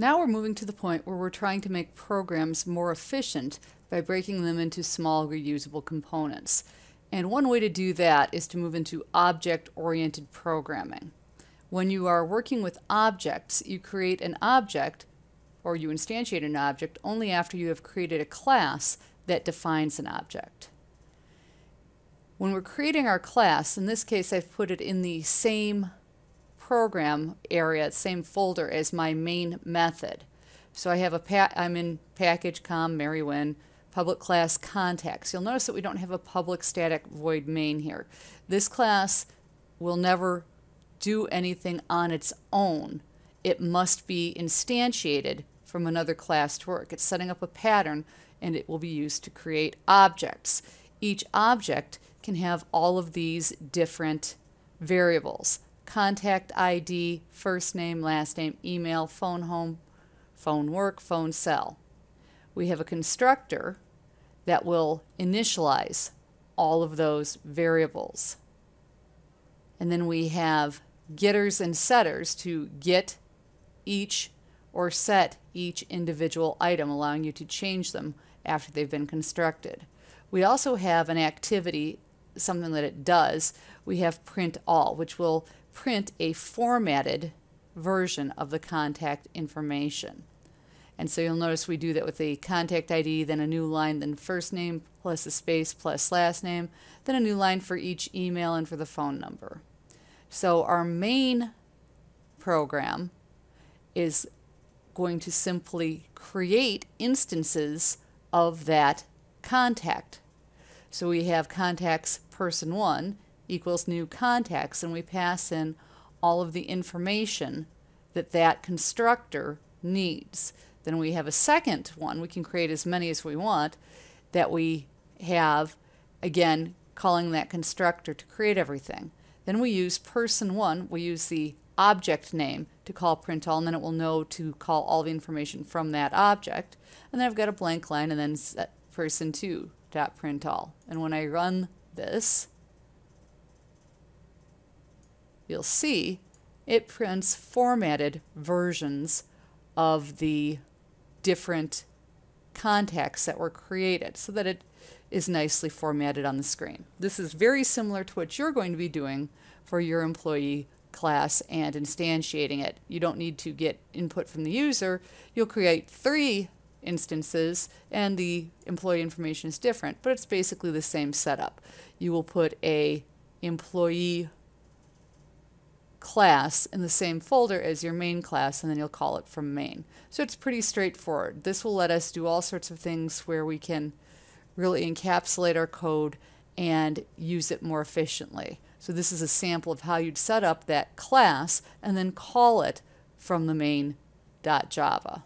Now we're moving to the point where we're trying to make programs more efficient by breaking them into small reusable components. And one way to do that is to move into object-oriented programming. When you are working with objects, you create an object or you instantiate an object only after you have created a class that defines an object. When we're creating our class, in this case I've put it in the same program area, same folder as my main method. So I have a pa I'm in package com Mary Wynn public class contacts. You'll notice that we don't have a public static void main here. This class will never do anything on its own. It must be instantiated from another class to work. It's setting up a pattern and it will be used to create objects. Each object can have all of these different variables contact ID, first name, last name, email, phone home, phone work, phone cell. We have a constructor that will initialize all of those variables. And then we have getters and setters to get each or set each individual item, allowing you to change them after they've been constructed. We also have an activity, something that it does. We have print all, which will print a formatted version of the contact information. And so you'll notice we do that with the contact ID, then a new line, then first name plus a space plus last name, then a new line for each email and for the phone number. So our main program is going to simply create instances of that contact. So we have contacts person 1 equals new contacts and we pass in all of the information that that constructor needs. Then we have a second one, we can create as many as we want, that we have, again, calling that constructor to create everything. Then we use person 1, we use the object name to call print all, and then it will know to call all the information from that object. And then I've got a blank line and then set person 2 dot print all. And when I run this, you'll see it prints formatted versions of the different contacts that were created so that it is nicely formatted on the screen. This is very similar to what you're going to be doing for your employee class and instantiating it. You don't need to get input from the user. You'll create three instances and the employee information is different, but it's basically the same setup. You will put a employee class in the same folder as your main class and then you'll call it from main. So it's pretty straightforward. This will let us do all sorts of things where we can really encapsulate our code and use it more efficiently. So this is a sample of how you'd set up that class and then call it from the main.java.